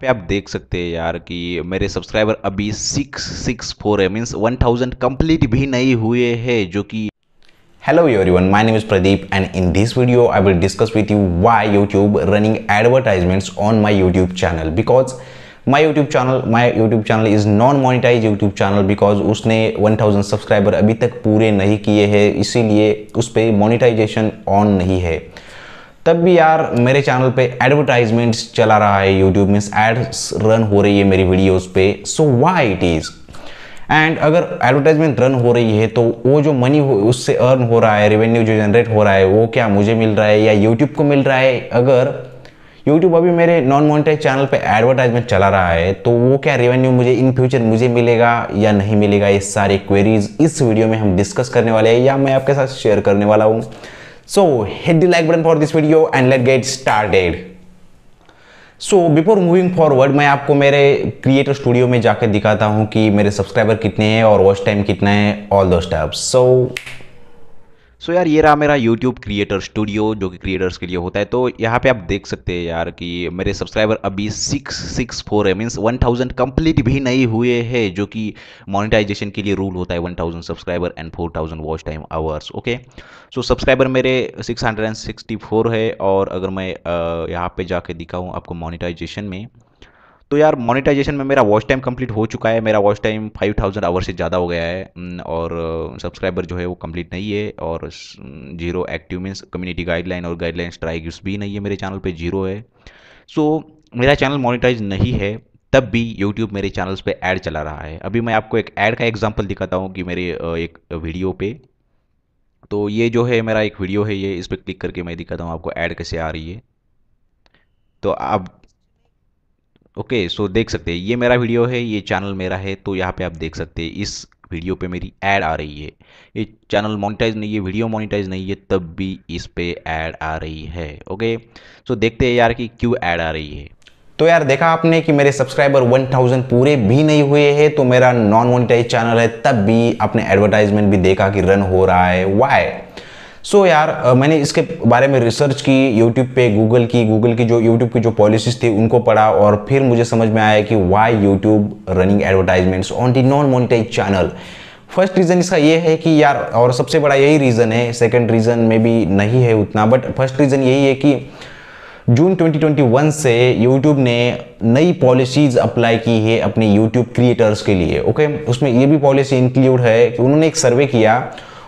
पे आप देख सकते हैं यार कि मेरे सब्सक्राइबर अभी सिक्स सिक्स फोर है मीन्स वन थाउज़ेंड कंप्लीट भी नहीं हुए हैं, जो कि hello everyone my name is Pradeep and in this video I will discuss with you why YouTube running advertisements on my YouTube channel because my YouTube channel my YouTube channel is non monetize YouTube channel because उसने one thousand subscriber अभी तक पूरे नहीं किए हैं, इसीलिए उस पर मोनिटाइजेशन ऑन नहीं है। तब भी यार मेरे चैनल पे एडवर्टाइजमेंट्स चला रहा है यूट्यूब मीन्स एड्स रन हो रही है मेरी वीडियोस पे so why it is and अगर एडवर्टाइजमेंट रन हो रही है तो वो जो मनी उससे अर्न हो रहा है रेवेन्यू जो जनरेट हो रहा है, वो क्या मुझे मिल रहा है या यूट्यूब को मिल रहा है? अगर यूट्यूब अभी मेरे नॉन मोनिटाइज चैनल पे एडवर्टाइजमेंट चला रहा है तो वो क्या रेवेन्यू मुझे इन फ्यूचर मुझे मिलेगा या नहीं मिलेगा? ये सारे क्वेरीज इस वीडियो में हम डिस्कस करने वाले हैं या मैं आपके साथ शेयर करने वाला हूँ। So hit the like button for this video and let's get started. So before moving forward मैं आपको मेरे क्रिएटर स्टूडियो में जाकर दिखाता हूँ कि मेरे सब्सक्राइबर कितने हैं और वॉच टाइम कितना है ऑल दो स्टेप्स सो सो यार, ये रहा मेरा यूट्यूब क्रिएटर स्टूडियो जो कि क्रिएटर्स के लिए होता है। तो यहाँ पे आप देख सकते हैं यार कि मेरे सब्सक्राइबर अभी सिक्स सिक्स फोर है। मीन्स वन थाउज़ेंड कंप्लीट भी नहीं हुए हैं, जो कि मोनेटाइजेशन के लिए रूल होता है। One thousand subscriber and four thousand watch time hours okay so subscriber मेरे six hundred and sixty four है। और अगर मैं यहाँ पे जाके दिखाऊँ आपको मोनिटाइजेशन में तो यार मोनेटाइजेशन में मेरा वॉच टाइम कंप्लीट हो चुका है। मेरा watch time five thousand hour से ज़्यादा हो गया है। और सब्सक्राइबर जो है वो कंप्लीट नहीं है और zero active means community guideline और गाइडलाइन स्ट्राइक भी नहीं है मेरे चैनल पर ज़ीरो है। सो so, मेरा चैनल मोनेटाइज नहीं है तब भी यूट्यूब मेरे चैनल्स पे ऐड चला रहा है। अभी मैं आपको एक ऐड का एग्जांपल दिखाता हूँ कि मेरे एक वीडियो पे। तो ये जो है मेरा एक वीडियो है ये इस पर क्लिक करके मैं दिखाता हूँ आपको ऐड कैसे आ रही है। तो अब ओके सो देख सकते हैं, ये मेरा वीडियो है, ये चैनल मेरा है तो यहाँ पे आप देख सकते हैं, इस वीडियो पे मेरी ऐड आ रही है। ये चैनल मोनिटाइज नहीं है वीडियो मोनिटाइज नहीं है, तब भी इस पे ऐड आ रही है ओके सो देखते हैं यार कि क्यों ऐड आ रही है। तो यार, देखा आपने कि मेरे सब्सक्राइबर 1000 पूरे भी नहीं हुए हैं तो मेरा नॉन मोनिटाइज चैनल है, तब भी आपने एडवर्टाइजमेंट भी देखा कि रन हो रहा है। वाई सो so, यार मैंने इसके बारे में रिसर्च की यूट्यूब पे गूगल की गूगल की जो यूट्यूब की जो पॉलिसीज़ थी उनको पढ़ा और फिर मुझे समझ में आया कि why YouTube running advertisements on the non monetize channel first reason इसका ये है कि यार और सबसे बड़ा यही रीज़न है सेकंड रीज़न में भी नहीं है उतना बट फ़र्स्ट रीज़न यही है कि जून 2021 से यूट्यूब ने नई पॉलिसीज़ अप्लाई की है अपने यूट्यूब क्रिएटर्स के लिए ओके उसमें ये भी पॉलिसी इंक्लूड है कि उन्होंने एक सर्वे किया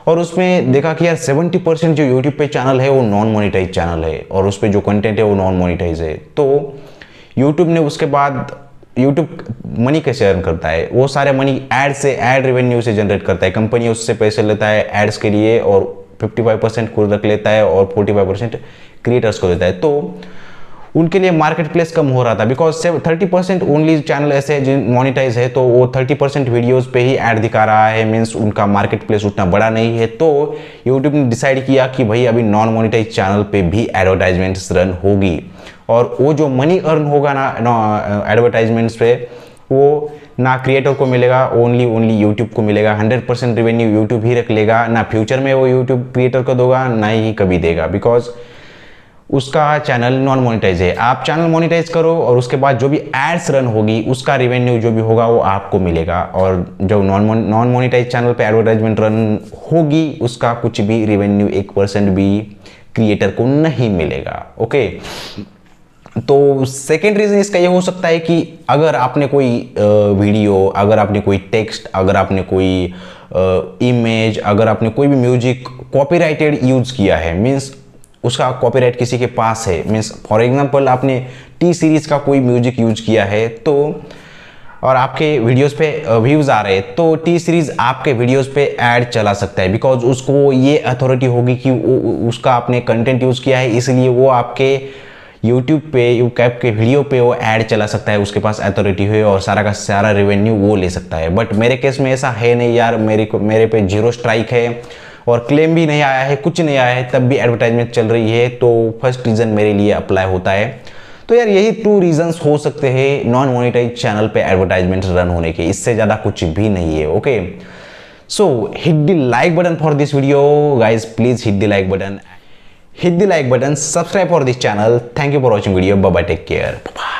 और उसमें देखा कि यार 70 परसेंट जो यूट्यूब पे चैनल है, वो नॉन मोनिटाइज चैनल है। और उस पर जो कंटेंट है, वो नॉन मोनिटाइज है। तो यूट्यूब ने उसके बाद यूट्यूब मनी कैसे अर्न करता है? वो सारे मनी एड से एड रेवेन्यू से जनरेट करता है। कंपनी उससे पैसे लेता है एड्स के लिए और 55 परसेंट खुद रख लेता है और 45 परसेंट क्रिएटर्स को देता है। तो उनके लिए मार्केट प्लेस कम हो रहा था। Because thirty percent only channel ऐसे जिन मोनिटाइज है तो वो थर्टी परसेंट वीडियोज़ पे ही ऐड दिखा रहा है मीन्स उनका मार्केट प्लेस उतना बड़ा नहीं है। तो यूट्यूब ने डिसाइड किया कि भाई अभी नॉन मोनिटाइज चैनल पे भी एडवर्टाइजमेंट्स रन होगी। और वो जो मनी अर्न होगा ना एडवर्टाइजमेंट्स पे, वो ना क्रिएटर को मिलेगा ओनली ओनली यूट्यूब को मिलेगा। हंड्रेड परसेंट रेवेन्यू यूट्यूब ही रख लेगा, ना फ्यूचर में वो यूट्यूब क्रिएटर को दोगा, ना ही कभी देगा। बिकॉज़ उसका चैनल नॉन मोनिटाइज है। आप चैनल मोनिटाइज करो और उसके बाद जो भी एड्स रन होगी, उसका रेवेन्यू जो भी होगा, वो आपको मिलेगा। और जो नॉन नॉन मोनिटाइज चैनल पे एडवर्टाइजमेंट रन होगी, उसका कुछ भी रेवेन्यू एक परसेंट भी क्रिएटर को नहीं मिलेगा। ओके तो सेकेंड रीजन इसका ये हो सकता है कि अगर आपने कोई वीडियो अगर आपने कोई टेक्स्ट अगर आपने कोई इमेज अगर आपने कोई भी म्यूज़िक कॉपीराइटेड यूज़ किया है मीन्स उसका कॉपीराइट किसी के पास है। मीन्स फॉर एग्जांपल आपने टी सीरीज़ का कोई म्यूज़िक यूज़ किया है तो और आपके वीडियोस पे व्यूज़ आ रहे हैं तो टी सीरीज़ आपके वीडियोस पे ऐड चला सकता है। बिकॉज़ उसको ये अथॉरिटी होगी कि वो उसका आपने कंटेंट यूज़ किया है, इसलिए वो आपके यूट्यूब पे यूकैप के वीडियो पे वो ऐड चला सकता है, उसके पास अथॉरिटी है और सारा का सारा रेवेन्यू वो ले सकता है। बट मेरे केस में ऐसा है नहीं यार, मेरे को, मेरे पे ज़ीरो स्ट्राइक है। और क्लेम भी नहीं आया है कुछ नहीं आया है तब भी एडवर्टाइजमेंट चल रही है तो फ़र्स्ट रीज़न मेरे लिए अप्लाई होता है। तो यार यही टू रीजंस हो सकते हैं नॉन मोनिटाइज चैनल पे एडवर्टाइजमेंट रन होने के इससे ज़्यादा कुछ भी नहीं है okay so hit the like button for this video guys please hit the like button like button subscribe for this channel. Thank you for watching video. Bye bye take care. Bye, -bye.